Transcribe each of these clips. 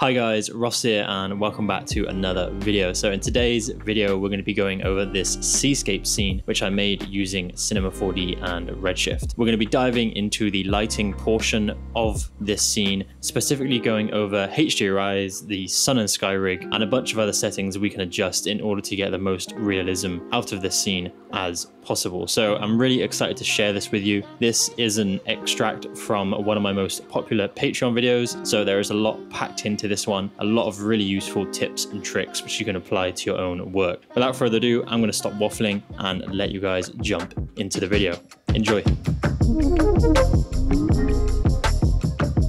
Hi guys, Ross here and welcome back to another video. So in today's video, we're going to be going over this seascape scene, which I made using Cinema 4D and Redshift. We're going to be diving into the lighting portion of this scene, specifically going over HDRIs, the sun and sky rig, and a bunch of other settings we can adjust in order to get the most realism out of this scene as possible. So I'm really excited to share this with you. This is an extract from one of my most popular Patreon videos. So there is a lot packed into this one, a lot of really useful tips and tricks which you can apply to your own work. Without further ado, I'm going to stop waffling and let you guys jump into the video. Enjoy.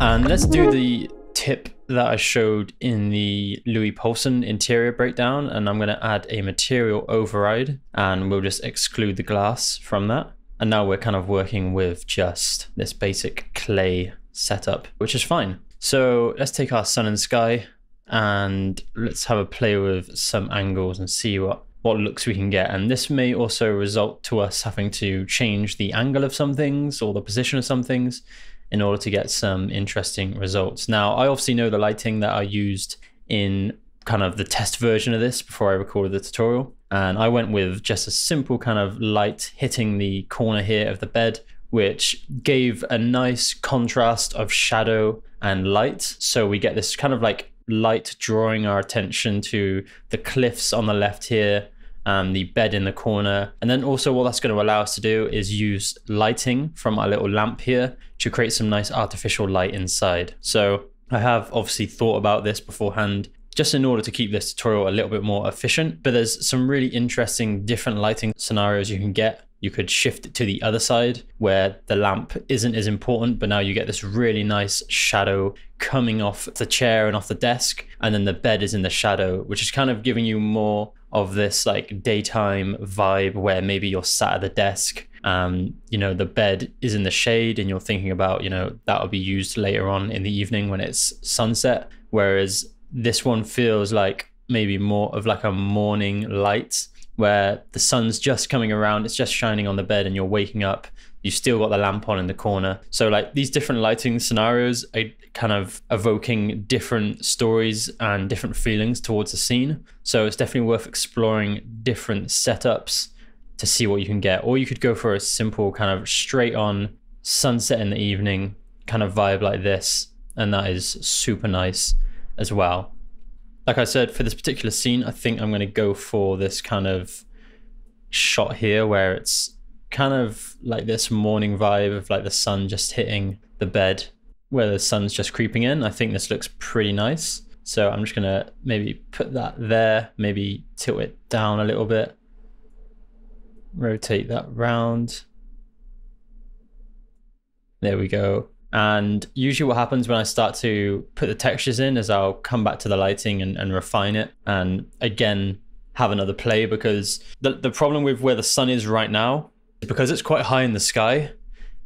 And let's do the tip that I showed in the Louis Poulsen interior breakdown and I'm going to add a material override and we'll just exclude the glass from that. And now we're kind of working with just this basic clay setup, which is fine. So let's take our sun and sky and let's have a play with some angles and see what what looks we can get. And this may also result to us having to change the angle of some things or the position of some things in order to get some interesting results. Now, I obviously know the lighting that I used in kind of the test version of this before I recorded the tutorial. And I went with just a simple kind of light hitting the corner here of the bed, which gave a nice contrast of shadow and light. So we get this kind of like light drawing our attention to the cliffs on the left here um, the bed in the corner. And then also what that's going to allow us to do is use lighting from our little lamp here to create some nice artificial light inside. So I have obviously thought about this beforehand just in order to keep this tutorial a little bit more efficient, but there's some really interesting different lighting scenarios you can get you could shift it to the other side where the lamp isn't as important, but now you get this really nice shadow coming off the chair and off the desk. And then the bed is in the shadow, which is kind of giving you more of this like daytime vibe where maybe you're sat at the desk um, you know the bed is in the shade and you're thinking about you know that will be used later on in the evening when it's sunset whereas this one feels like maybe more of like a morning light where the sun's just coming around it's just shining on the bed and you're waking up you've still got the lamp on in the corner. So like these different lighting scenarios are kind of evoking different stories and different feelings towards the scene. So it's definitely worth exploring different setups to see what you can get. Or you could go for a simple kind of straight on sunset in the evening kind of vibe like this. And that is super nice as well. Like I said, for this particular scene, I think I'm going to go for this kind of shot here where it's kind of like this morning vibe of like the sun just hitting the bed where the sun's just creeping in. I think this looks pretty nice. So I'm just gonna maybe put that there, maybe tilt it down a little bit, rotate that round. There we go. And usually what happens when I start to put the textures in is I'll come back to the lighting and, and refine it. And again, have another play because the, the problem with where the sun is right now is because it's quite high in the sky,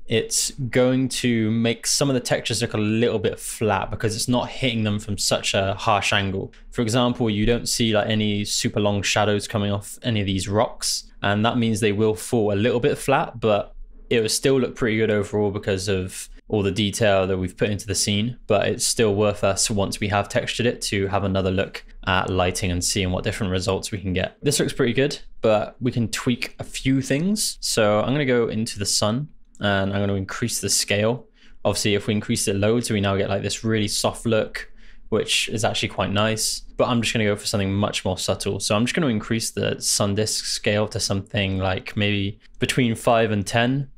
it's going to make some of the textures look a little bit flat because it's not hitting them from such a harsh angle. For example, you don't see like any super long shadows coming off any of these rocks, and that means they will fall a little bit flat, but it will still look pretty good overall because of all the detail that we've put into the scene, but it's still worth us once we have textured it to have another look at lighting and seeing what different results we can get. This looks pretty good, but we can tweak a few things. So I'm gonna go into the sun and I'm gonna increase the scale. Obviously, if we increase it loads, we now get like this really soft look, which is actually quite nice. But I'm just gonna go for something much more subtle. So I'm just gonna increase the sun disk scale to something like maybe between five and 10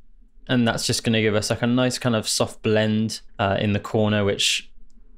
and that's just going to give us like a nice kind of soft blend uh, in the corner which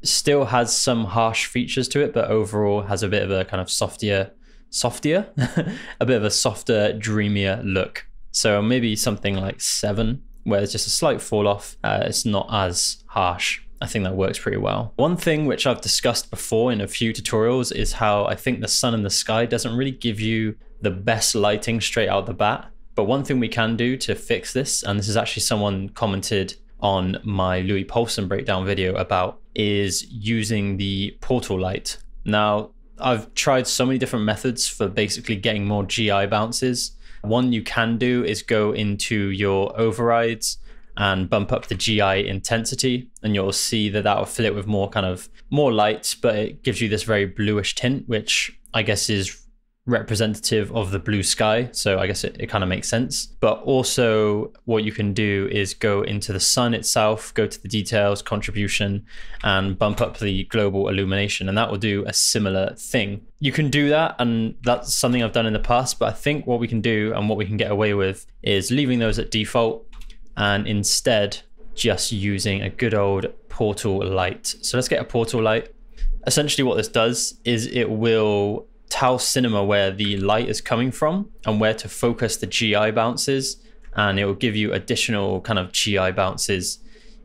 still has some harsh features to it but overall has a bit of a kind of softier, softier, a bit of a softer dreamier look so maybe something like seven where it's just a slight fall off uh, it's not as harsh I think that works pretty well. One thing which I've discussed before in a few tutorials is how I think the sun in the sky doesn't really give you the best lighting straight out the bat. But one thing we can do to fix this, and this is actually someone commented on my Louis Poulsen breakdown video about, is using the portal light. Now, I've tried so many different methods for basically getting more GI bounces. One you can do is go into your overrides and bump up the GI intensity, and you'll see that that will fill it with more kind of more light, but it gives you this very bluish tint, which I guess is representative of the blue sky. So I guess it, it kind of makes sense. But also, what you can do is go into the sun itself, go to the details, contribution, and bump up the global illumination. And that will do a similar thing. You can do that, and that's something I've done in the past. But I think what we can do and what we can get away with is leaving those at default and instead just using a good old portal light. So let's get a portal light. Essentially, what this does is it will tell cinema where the light is coming from and where to focus the GI bounces, and it will give you additional kind of GI bounces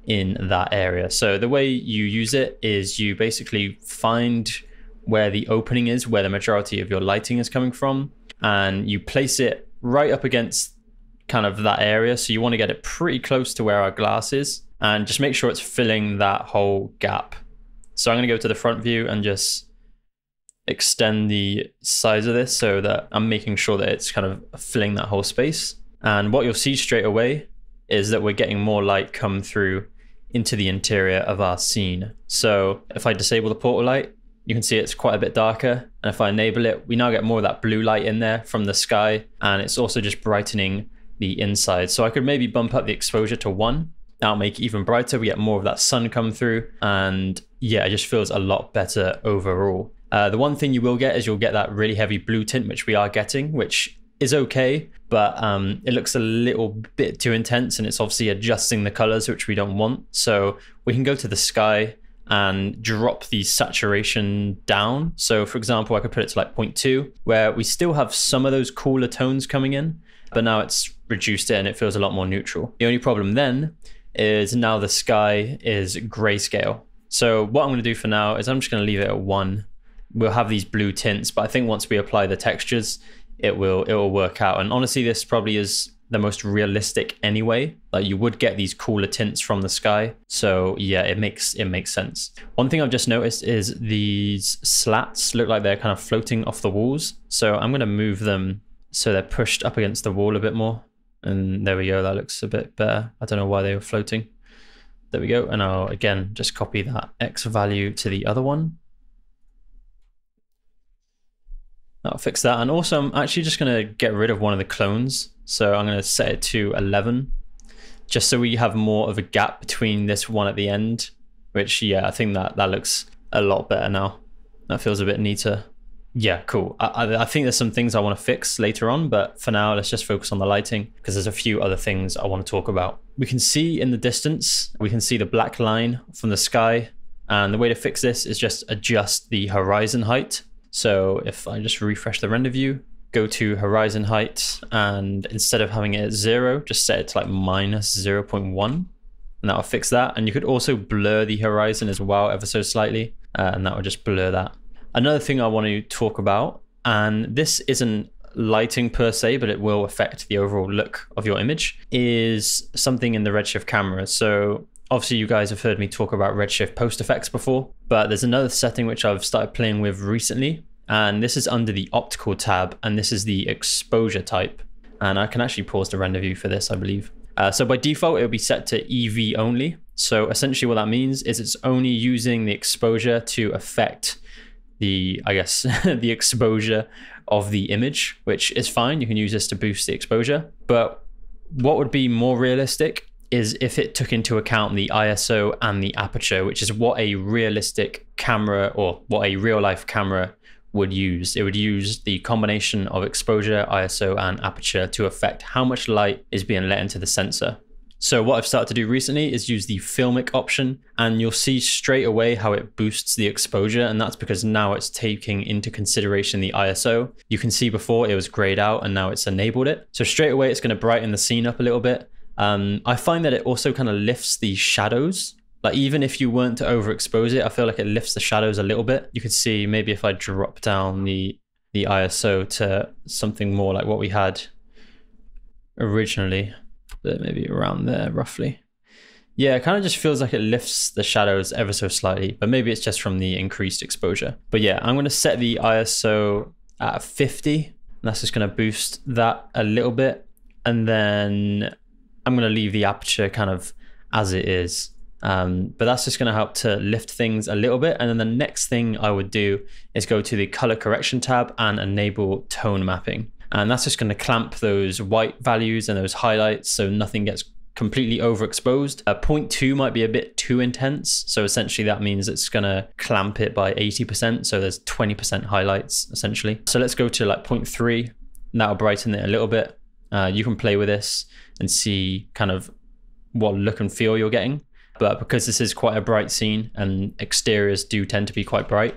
in that area. So the way you use it is you basically find where the opening is, where the majority of your lighting is coming from, and you place it right up against kind of that area. So you want to get it pretty close to where our glass is and just make sure it's filling that whole gap. So I'm going to go to the front view and just extend the size of this so that I'm making sure that it's kind of filling that whole space. And what you'll see straight away is that we're getting more light come through into the interior of our scene. So if I disable the portal light, you can see it's quite a bit darker. And if I enable it, we now get more of that blue light in there from the sky. And it's also just brightening the inside. So I could maybe bump up the exposure to one. That'll make it even brighter. We get more of that sun come through. And yeah, it just feels a lot better overall. Uh, the one thing you will get is you'll get that really heavy blue tint, which we are getting, which is okay, but um, it looks a little bit too intense and it's obviously adjusting the colors, which we don't want. So we can go to the sky and drop the saturation down. So for example, I could put it to like 0.2, where we still have some of those cooler tones coming in, but now it's reduced it and it feels a lot more neutral. The only problem then is now the sky is grayscale. So what I'm going to do for now is I'm just going to leave it at one we'll have these blue tints, but I think once we apply the textures, it will it will work out. And honestly, this probably is the most realistic anyway. Like you would get these cooler tints from the sky. So yeah, it makes it makes sense. One thing I've just noticed is these slats look like they're kind of floating off the walls. So I'm gonna move them so they're pushed up against the wall a bit more. And there we go, that looks a bit better. I don't know why they were floating. There we go. And I'll again just copy that X value to the other one. That'll fix that. And also, I'm actually just going to get rid of one of the clones. So I'm going to set it to 11, just so we have more of a gap between this one at the end, which, yeah, I think that, that looks a lot better now. That feels a bit neater. Yeah, cool. I, I think there's some things I want to fix later on, but for now, let's just focus on the lighting because there's a few other things I want to talk about. We can see in the distance, we can see the black line from the sky. And the way to fix this is just adjust the horizon height so if I just refresh the render view, go to horizon height, and instead of having it at zero, just set it to like minus 0.1, and that'll fix that. And you could also blur the horizon as well, ever so slightly, uh, and that will just blur that. Another thing I want to talk about, and this isn't lighting per se, but it will affect the overall look of your image, is something in the Redshift camera. So obviously you guys have heard me talk about Redshift post effects before, but there's another setting which I've started playing with recently, and this is under the optical tab, and this is the exposure type. And I can actually pause the render view for this, I believe. Uh, so by default, it'll be set to EV only. So essentially what that means is it's only using the exposure to affect the, I guess, the exposure of the image, which is fine. You can use this to boost the exposure. But what would be more realistic is if it took into account the ISO and the aperture, which is what a realistic camera or what a real life camera would use. It would use the combination of exposure, ISO, and aperture to affect how much light is being let into the sensor. So what I've started to do recently is use the filmic option and you'll see straight away how it boosts the exposure and that's because now it's taking into consideration the ISO. You can see before it was grayed out and now it's enabled it. So straight away it's going to brighten the scene up a little bit um, I find that it also kind of lifts the shadows. Like even if you weren't to overexpose it, I feel like it lifts the shadows a little bit. You could see maybe if I drop down the the ISO to something more like what we had originally, maybe around there roughly. Yeah, it kind of just feels like it lifts the shadows ever so slightly, but maybe it's just from the increased exposure. But yeah, I'm going to set the ISO at 50. That's just going to boost that a little bit. And then I'm going to leave the aperture kind of as it is. Um, but that's just going to help to lift things a little bit. And then the next thing I would do is go to the color correction tab and enable tone mapping. And that's just going to clamp those white values and those highlights so nothing gets completely overexposed. Uh, 0.2 might be a bit too intense. So essentially that means it's going to clamp it by 80%. So there's 20% highlights essentially. So let's go to like 0.3 that'll brighten it a little bit. Uh, you can play with this and see kind of what look and feel you're getting. But because this is quite a bright scene and exteriors do tend to be quite bright,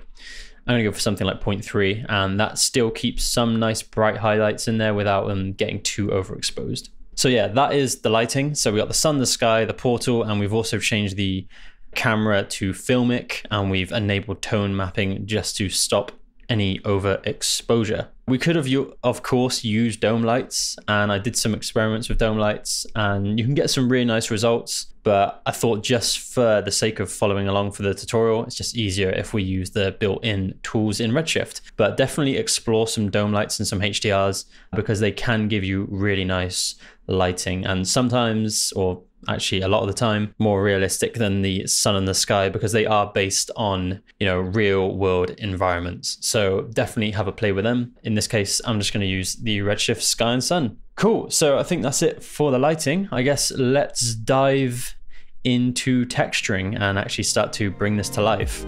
I'm going to go for something like 0.3 and that still keeps some nice bright highlights in there without them getting too overexposed. So yeah, that is the lighting. So we got the sun, the sky, the portal, and we've also changed the camera to filmic and we've enabled tone mapping just to stop any overexposure. We could have, of course, used dome lights, and I did some experiments with dome lights, and you can get some really nice results. But I thought, just for the sake of following along for the tutorial, it's just easier if we use the built in tools in Redshift. But definitely explore some dome lights and some HDRs because they can give you really nice lighting. And sometimes, or actually a lot of the time more realistic than the sun and the sky because they are based on you know real world environments. So definitely have a play with them. In this case i'm just going to use the redshift sky and sun. Cool. So i think that's it for the lighting. I guess let's dive into texturing and actually start to bring this to life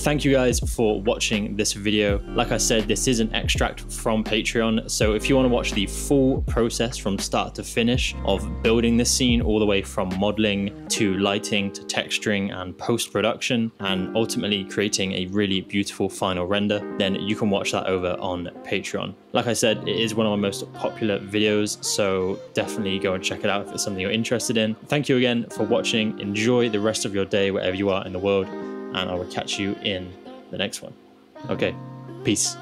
Thank you guys for watching this video. Like I said, this is an extract from Patreon. So if you want to watch the full process from start to finish of building this scene all the way from modeling to lighting to texturing and post-production and ultimately creating a really beautiful final render, then you can watch that over on Patreon. Like I said, it is one of my most popular videos, so definitely go and check it out if it's something you're interested in. Thank you again for watching. Enjoy the rest of your day wherever you are in the world and I will catch you in the next one. Okay, peace.